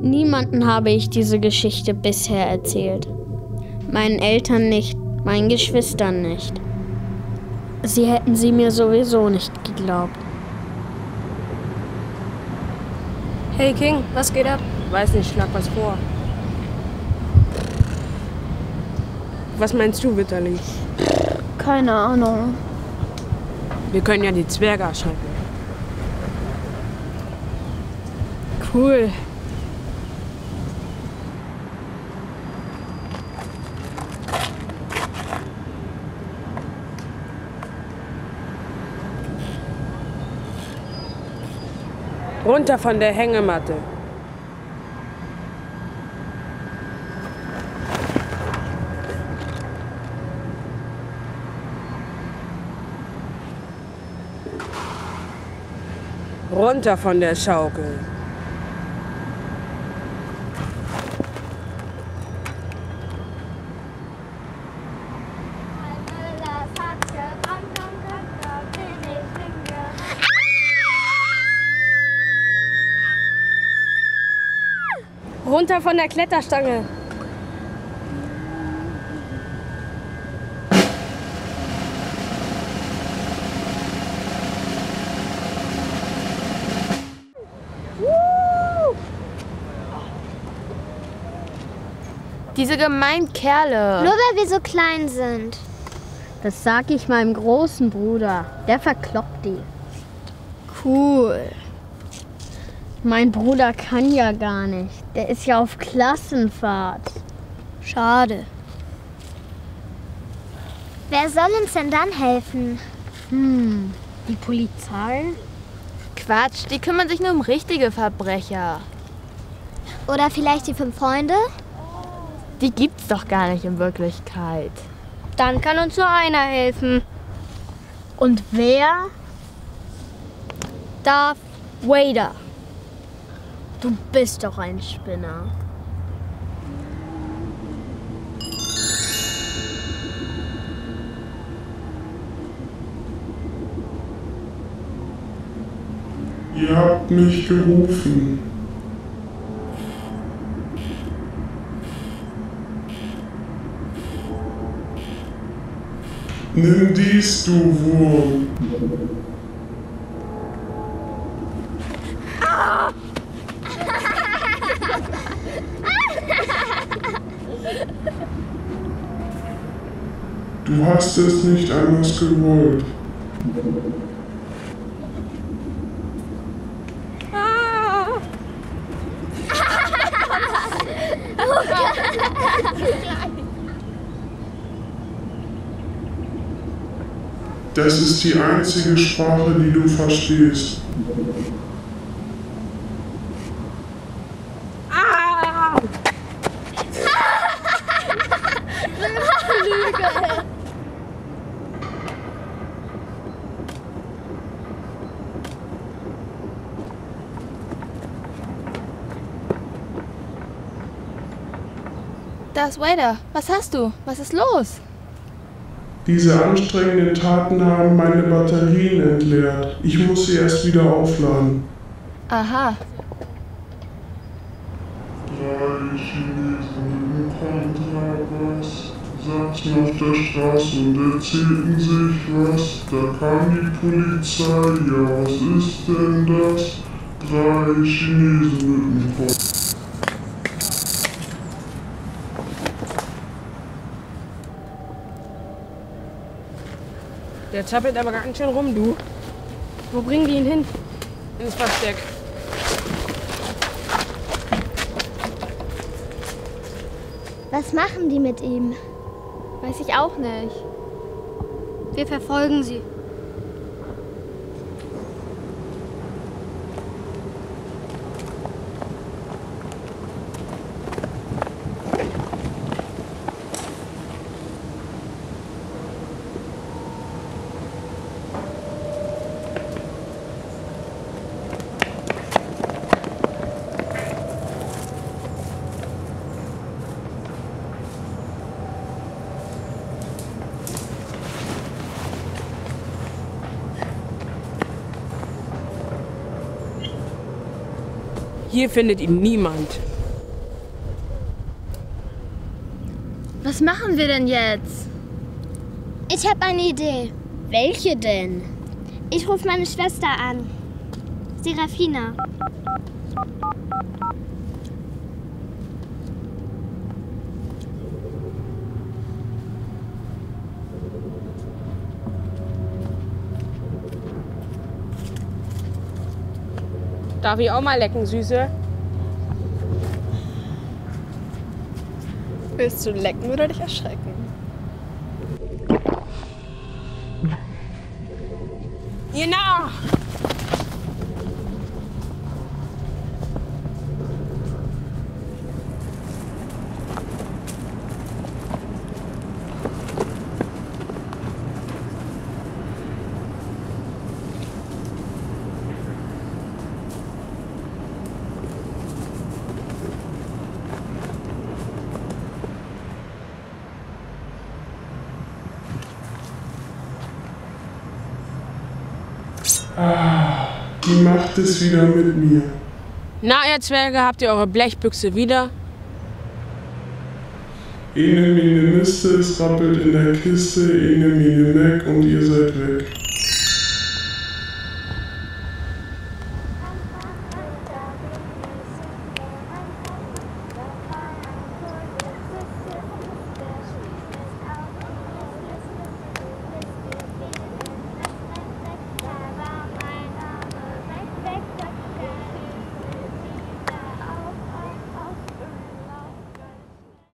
Niemanden habe ich diese Geschichte bisher erzählt. Meinen Eltern nicht, meinen Geschwistern nicht. Sie hätten sie mir sowieso nicht geglaubt. Hey King, was geht ab? Weiß nicht, schlag was vor. Was meinst du, Witterli? Keine Ahnung. Wir können ja die Zwerge erschrecken. Cool. Runter von der Hängematte. Runter von der Schaukel. Runter von der Kletterstange. Diese gemeinen Kerle. Nur weil wir so klein sind. Das sag ich meinem großen Bruder. Der verkloppt die. Cool. Mein Bruder kann ja gar nicht. Der ist ja auf Klassenfahrt. Schade. Wer soll uns denn dann helfen? Hm, die Polizei? Quatsch, die kümmern sich nur um richtige Verbrecher. Oder vielleicht die fünf Freunde? Die gibt's doch gar nicht in Wirklichkeit. Dann kann uns nur einer helfen. Und wer? Darth Vader. Du bist doch ein Spinner. Ihr habt mich gerufen. Nimm dies, du Wurm. Du hast es nicht anders gewollt. Das ist die einzige Sprache, die du verstehst. Darth Vader, was hast du? Was ist los? Diese anstrengenden Taten haben meine Batterien entleert. Ich muss sie erst wieder aufladen. Aha. Drei Chinesen mit Kontrabass saßen auf der Straße und erzählten sich was. Da kam die Polizei. Ja, was ist denn das? Drei Chinesen mit dem Kontrabass. Der zappelt aber ganz schön rum, du. Wo bringen die ihn hin? Ins Versteck. Was machen die mit ihm? Weiß ich auch nicht. Wir verfolgen sie. Hier findet ihn niemand. Was machen wir denn jetzt? Ich habe eine Idee. Welche denn? Ich rufe meine Schwester an. Serafina. Darf ich auch mal lecken, Süße? Willst du lecken oder dich erschrecken? Genau. Die macht es wieder mit mir. Na, ihr Zwerge, habt ihr eure Blechbüchse wieder? Ene mine Miste, es rappelt in der Kiste, ene mine Mac und ihr seid weg.